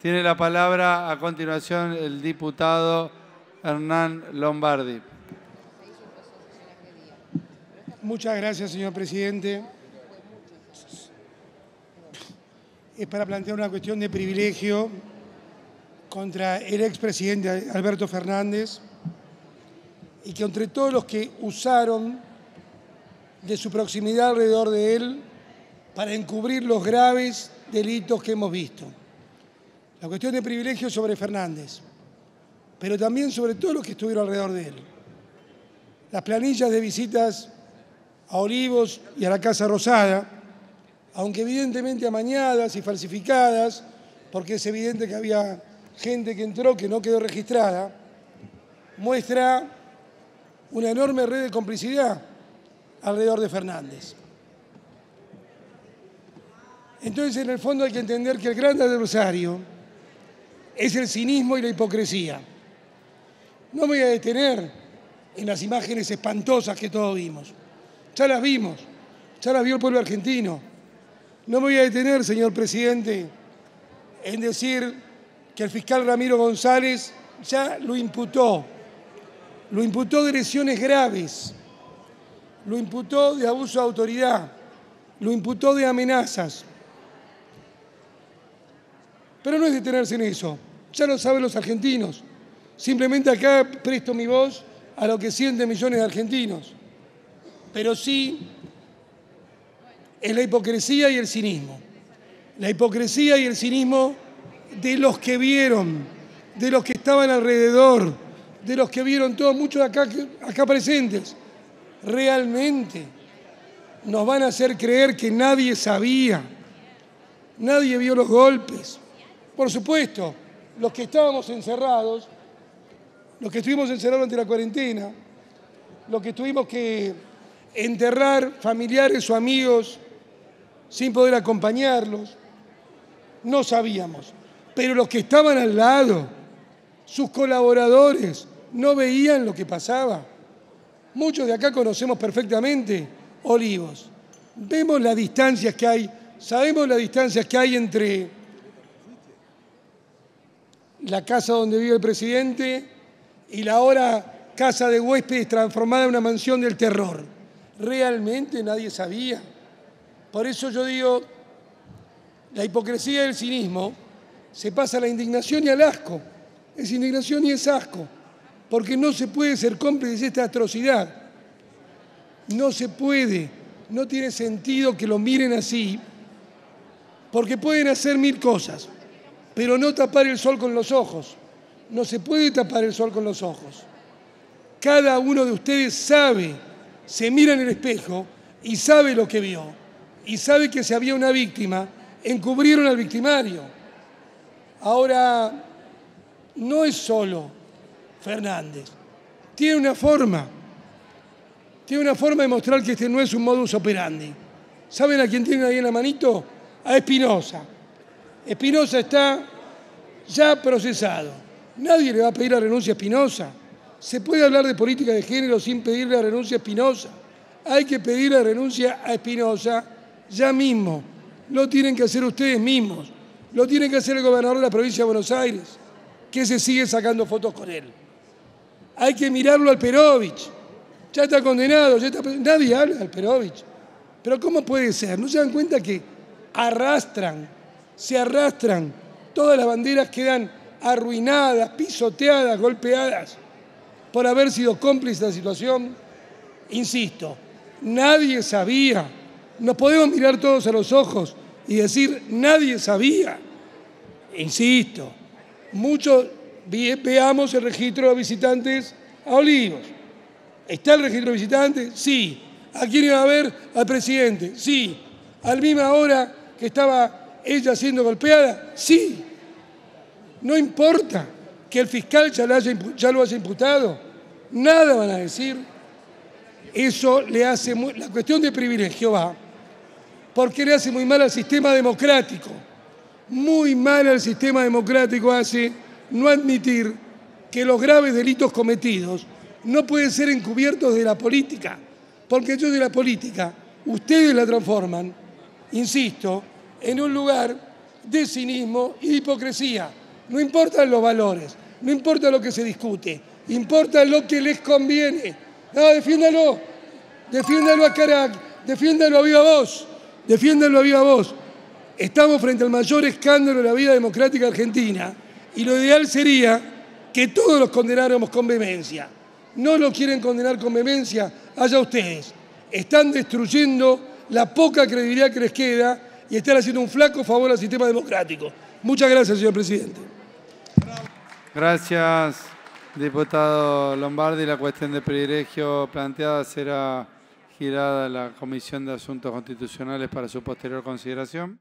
Tiene la palabra a continuación el diputado Hernán Lombardi. Muchas gracias, señor presidente. Es para plantear una cuestión de privilegio contra el expresidente Alberto Fernández y que entre todos los que usaron de su proximidad alrededor de él para encubrir los graves delitos que hemos visto. La cuestión de privilegio sobre Fernández, pero también sobre todos los que estuvieron alrededor de él. Las planillas de visitas a Olivos y a la Casa Rosada, aunque evidentemente amañadas y falsificadas, porque es evidente que había gente que entró que no quedó registrada, muestra una enorme red de complicidad alrededor de Fernández. Entonces, en el fondo hay que entender que el gran adversario es el cinismo y la hipocresía. No me voy a detener en las imágenes espantosas que todos vimos. Ya las vimos, ya las vio el pueblo argentino. No me voy a detener, señor presidente, en decir que el fiscal Ramiro González ya lo imputó. Lo imputó de lesiones graves, lo imputó de abuso de autoridad, lo imputó de amenazas. Pero no es detenerse en eso, ya lo saben los argentinos. Simplemente acá presto mi voz a lo que sienten millones de argentinos. Pero sí es la hipocresía y el cinismo. La hipocresía y el cinismo de los que vieron, de los que estaban alrededor, de los que vieron todos, muchos acá, acá presentes. Realmente nos van a hacer creer que nadie sabía, nadie vio los golpes. Por supuesto, los que estábamos encerrados, los que estuvimos encerrados ante la cuarentena, los que tuvimos que enterrar familiares o amigos sin poder acompañarlos, no sabíamos. Pero los que estaban al lado, sus colaboradores, no veían lo que pasaba. Muchos de acá conocemos perfectamente Olivos. Vemos las distancias que hay, sabemos las distancias que hay entre la casa donde vive el presidente y la ahora casa de huéspedes transformada en una mansión del terror. Realmente nadie sabía. Por eso yo digo, la hipocresía y el cinismo se pasa a la indignación y al asco. Es indignación y es asco, porque no se puede ser cómplice de esta atrocidad. No se puede, no tiene sentido que lo miren así, porque pueden hacer mil cosas pero no tapar el sol con los ojos. No se puede tapar el sol con los ojos. Cada uno de ustedes sabe, se mira en el espejo y sabe lo que vio. Y sabe que si había una víctima, encubrieron al victimario. Ahora, no es solo Fernández. Tiene una forma. Tiene una forma de mostrar que este no es un modus operandi. ¿Saben a quién tiene ahí en la manito? A Espinosa. Espinosa está ya procesado. Nadie le va a pedir la renuncia a Espinosa. Se puede hablar de política de género sin pedirle la renuncia a Espinosa. Hay que pedir la renuncia a Espinosa ya mismo. Lo tienen que hacer ustedes mismos. Lo tiene que hacer el gobernador de la provincia de Buenos Aires, que se sigue sacando fotos con él. Hay que mirarlo al Perovich. Ya está condenado, ya está... nadie habla del Perovich. Pero ¿cómo puede ser? ¿No se dan cuenta que arrastran se arrastran, todas las banderas quedan arruinadas, pisoteadas, golpeadas por haber sido cómplices de la situación. Insisto, nadie sabía. Nos podemos mirar todos a los ojos y decir, nadie sabía. Insisto, muchos veamos el registro de visitantes a Olivos. ¿Está el registro de visitantes? Sí. ¿A quién iba a ver? Al presidente. Sí. Al misma hora que estaba ella siendo golpeada? Sí. No importa que el fiscal ya, lo haya imputado. Nada van a decir. Eso le hace muy, la cuestión de privilegio va porque le hace muy mal al sistema democrático. Muy mal al sistema democrático hace no admitir que los graves delitos cometidos no pueden ser encubiertos de la política, porque ellos de la política, ustedes la transforman, insisto, en un lugar de cinismo y de hipocresía. No importan los valores, no importa lo que se discute, importa lo que les conviene. No, defiéndalo, defiéndalo a cara, defiéndalo a viva voz, defiéndalo a viva voz. Estamos frente al mayor escándalo de la vida democrática argentina y lo ideal sería que todos los condenáramos con vehemencia. No lo quieren condenar con vehemencia, allá ustedes. Están destruyendo la poca credibilidad que les queda y están haciendo un flaco favor al sistema democrático. Muchas gracias, señor presidente. Gracias, diputado Lombardi. La cuestión de privilegio planteada será girada a la Comisión de Asuntos Constitucionales para su posterior consideración.